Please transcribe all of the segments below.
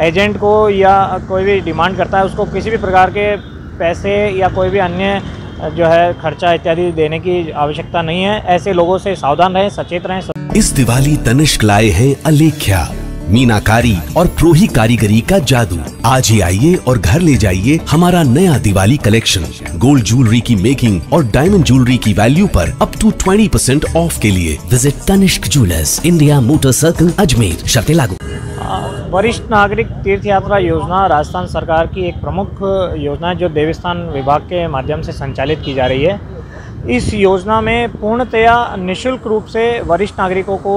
Agent को या कोई भी डिमांड करता है, उसको किसी भी प्रकार के पैसे या कोई भी अन्य जो है खर्चा इत्यादि देने की आवश्यकता नहीं है। ऐसे लोगों से सावधान रहें, सचेत रहें इस दिवाली तनिष्क लाए हैं अलेख्या, मीनाकारी और प्रोही कारीगरी का जादू। आज ही आइए और घर ले जाइए हमारा नया दिवाली कलेक्शन। गोल्ड ज्वेलरी की मेकिंग और डायमंड ज्वेलरी की वैल्यू पर अप टू 20% परसेंट ऑफ़ के लिए visit Tanishq jewellers, India motor circle, Ajmer. शर्तें लागू। वरिष्ठ नागरिक तीर्थ यात्रा योजना राजस्थान सरकार की एक प्रमुख योजना है, जो देवस्थान विभाग के माध्यम से संचालित की जा रही है। इस योजना में पूर्णतया निशुल्क रूप से वरिष्ठ नागरिकों को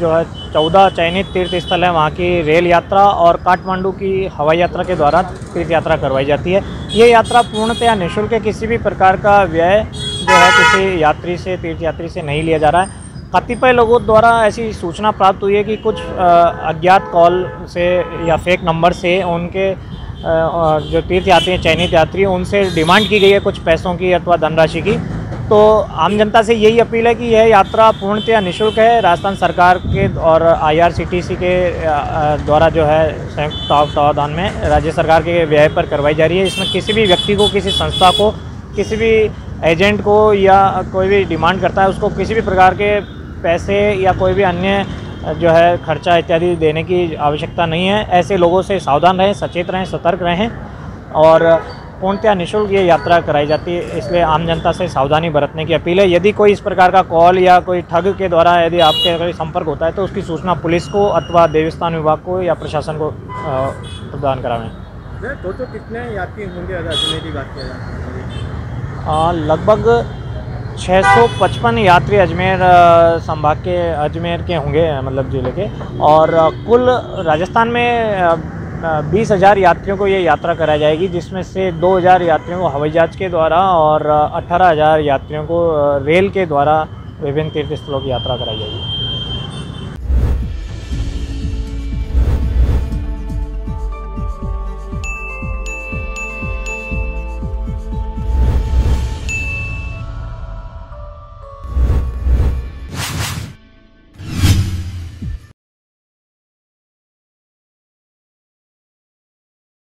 जो है, चौदह चयनित तीर्थ स्थल है। वहाँ की रेल यात्रा और काठमांडू की हवाई यात्रा के द्वारा तीर्थ यात्रा करवाई जाती है। ये यात्रा पूर्णतया निःशुल्क है, किसी भी प्रकार का व्यय, जो है, किसी यात्री से तीर्थ यात्री से नहीं लिया जा रहा है। कतिपय लोगों द्वारा ऐसी सूचना प्राप्त हुई है कि कुछ अज्ञात कॉल से या फेक नंबर से उनके जो तीर्थ यात्री हैं, चयनित यात्री, उनसे डिमांड की गई है कुछ पैसों की अथवा धनराशि की। तो आम जनता से यही अपील है कि यह यात्रा पूर्णतया निःशुल्क है। राजस्थान सरकार के और आईआरसीटीसी के द्वारा जो है संयुक्त तत्वावधान में राज्य सरकार के व्यय पर करवाई जा रही है। इसमें किसी भी व्यक्ति को, किसी संस्था को, किसी भी एजेंट को या कोई भी डिमांड करता है, उसको किसी भी प्रकार के पैसे या कोई भी अन्य जो है खर्चा इत्यादि देने की आवश्यकता नहीं है। ऐसे लोगों से सावधान रहें सचेत रहें सतर्क रहें और पूर्णतया निःशुल्क ये यात्रा कराई जाती है। इसलिए आम जनता से सावधानी बरतने की अपील है। यदि कोई इस प्रकार का कॉल या कोई ठग के द्वारा यदि आपके अगर संपर्क होता है तो उसकी सूचना पुलिस को अथवा देवस्थान विभाग को या प्रशासन को प्रदान करावें। तो, तो कितने यात्री होंगे की बात करें लगभग 655 यात्री अजमेर संभाग के, अजमेर के होंगे मतलब ज़िले के। और कुल राजस्थान में बीस हज़ार यात्रियों को ये यात्रा कराई जाएगी, जिसमें से दो हज़ार यात्रियों को हवाई जहाज़ के द्वारा और अठारह हज़ार यात्रियों को रेल के द्वारा विभिन्न तीर्थ स्थलों की यात्रा कराई जाएगी।